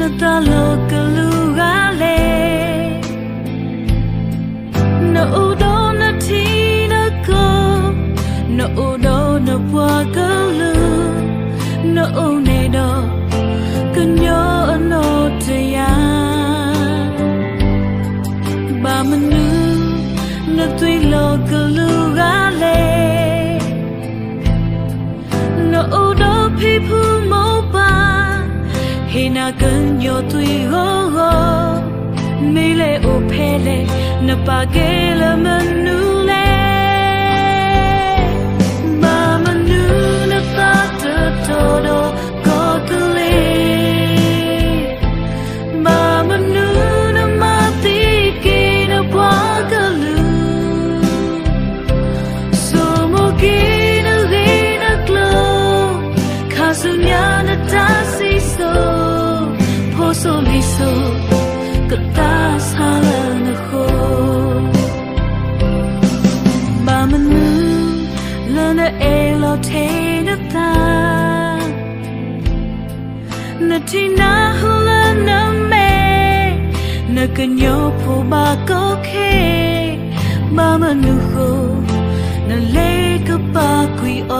那大楼根 na kan yo tui go go mi le o phe le na pa ke la man tina hula na me na kanyo po ba ko ke mama nu ho na le ka pa kui o